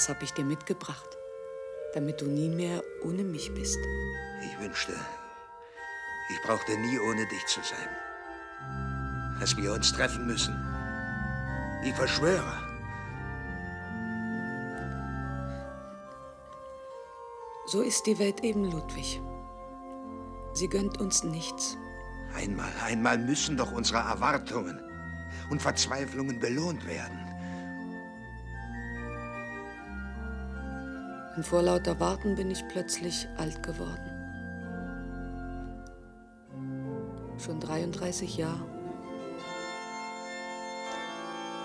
Das habe ich dir mitgebracht, damit du nie mehr ohne mich bist. Ich wünschte, ich brauchte nie ohne dich zu sein. Dass wir uns treffen müssen. Ich verschwöre. So ist die Welt eben, Ludwig. Sie gönnt uns nichts. Einmal, einmal müssen doch unsere Erwartungen und Verzweiflungen belohnt werden. Und vor lauter Warten bin ich plötzlich alt geworden. Schon 33 Jahre.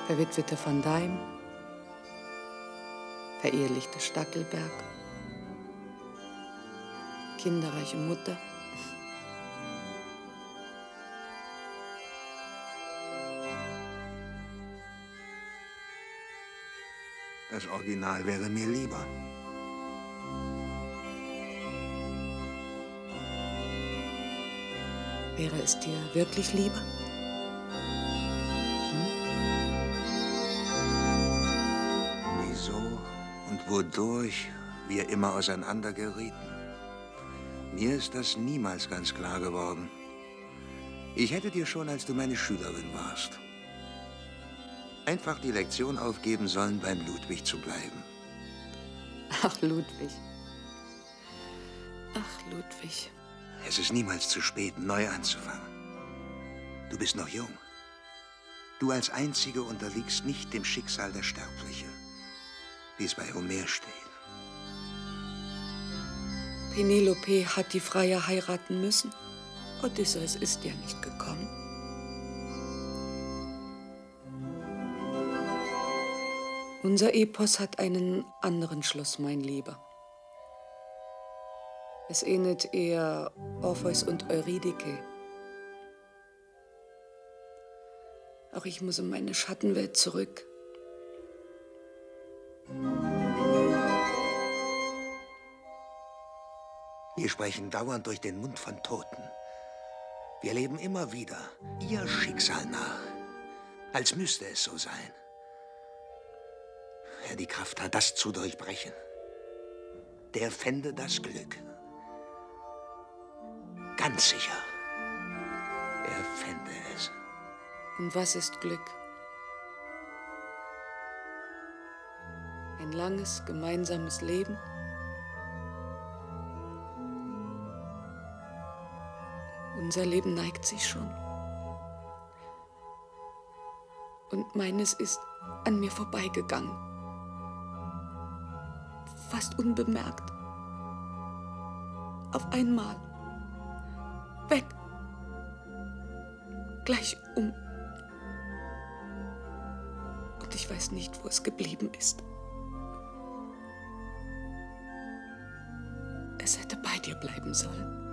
Verwitwete Van Daim, verehelichte Stackelberg, kinderreiche Mutter. Das Original wäre mir lieber. Wäre es dir wirklich lieber? Wieso und wodurch wir immer auseinandergerieten? Mir ist das niemals ganz klar geworden. Ich hätte dir schon, als du meine Schülerin warst, einfach die Lektion aufgeben sollen, beim Ludwig zu bleiben. Ach, Ludwig. Ach, Ludwig. Es ist niemals zu spät, neu anzufangen. Du bist noch jung. Du als Einzige unterliegst nicht dem Schicksal der Sterbliche, wie es bei Homer steht. Penelope hat die Freier heiraten müssen. Odysseus ist ja nicht gekommen. Unser Epos hat einen anderen Schluss, mein Lieber. Es ähnelt eher Orpheus und Eurydike. Auch ich muss in meine Schattenwelt zurück. Wir sprechen dauernd durch den Mund von Toten. Wir leben immer wieder ihr Schicksal nach, als müsste es so sein. Wer die Kraft hat, das zu durchbrechen, der fände das Glück. Ganz sicher. Er fände es. Und was ist Glück? Ein langes gemeinsames Leben? Unser Leben neigt sich schon. Und meines ist an mir vorbeigegangen. Fast unbemerkt. Auf einmal. Weg. Gleich um. Und ich weiß nicht, wo es geblieben ist. Es hätte bei dir bleiben sollen.